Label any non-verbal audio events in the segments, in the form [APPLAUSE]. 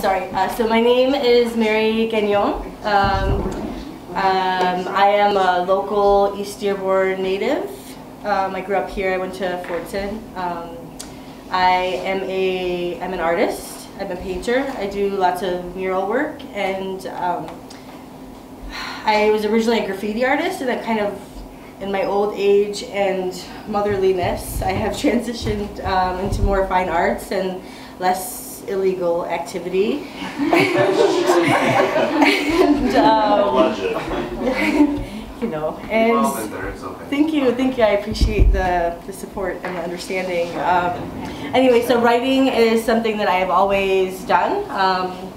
Sorry, uh, so my name is Mary Gagnon. Um, um, I am a local East Dearborn native. Um, I grew up here, I went to Fordson. Um, I am a, I'm an artist, I'm a painter. I do lots of mural work and um, I was originally a graffiti artist and then kind of in my old age and motherliness, I have [LAUGHS] transitioned um, into more fine arts and less illegal activity. [LAUGHS] and, um, [LAUGHS] you know, and thank you, thank you. I appreciate the, the support and the understanding. Um, anyway, so writing is something that I have always done. Um,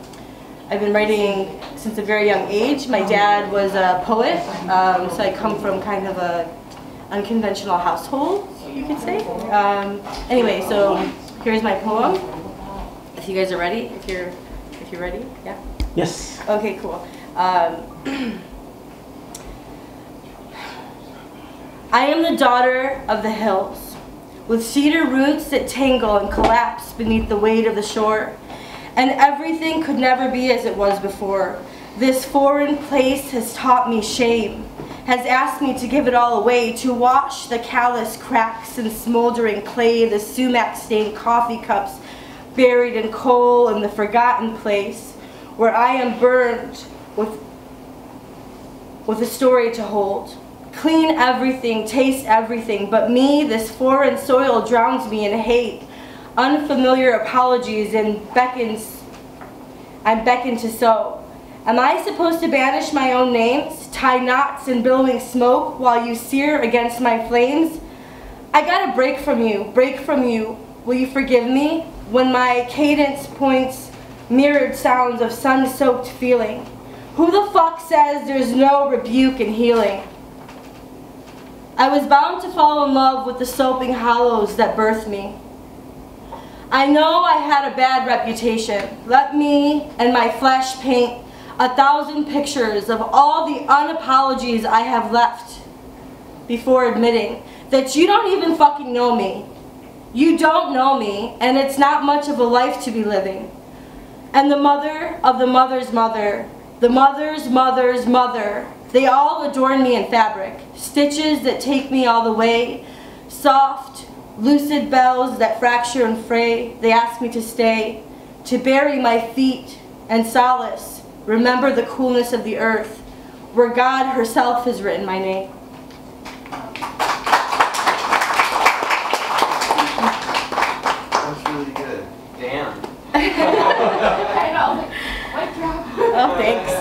I've been writing since a very young age. My dad was a poet, um, so I come from kind of a unconventional household, you could say. Um, anyway, so here's my poem. If you guys are ready, if you're if you're ready, yeah. Yes. Okay, cool. Um, [CLEARS THROAT] I am the daughter of the hills, with cedar roots that tangle and collapse beneath the weight of the shore, and everything could never be as it was before. This foreign place has taught me shame, has asked me to give it all away, to wash the callous cracks and smoldering clay, the sumac-stained coffee cups buried in coal in the forgotten place, where I am burned with, with a story to hold. Clean everything, taste everything, but me, this foreign soil drowns me in hate, unfamiliar apologies and beckons, I beckon to sow. Am I supposed to banish my own names, tie knots in billowing smoke while you sear against my flames? I gotta break from you, break from you. Will you forgive me when my cadence points mirrored sounds of sun-soaked feeling? Who the fuck says there's no rebuke in healing? I was bound to fall in love with the soaping hollows that birthed me. I know I had a bad reputation. Let me and my flesh paint a thousand pictures of all the unapologies I have left before admitting that you don't even fucking know me. You don't know me, and it's not much of a life to be living. And the mother of the mother's mother, the mother's mother's mother, they all adorn me in fabric, stitches that take me all the way, soft, lucid bells that fracture and fray. They ask me to stay, to bury my feet and solace Remember the coolness of the earth, where God herself has written my name. Damn. [LAUGHS] I know. What job? Oh, thanks.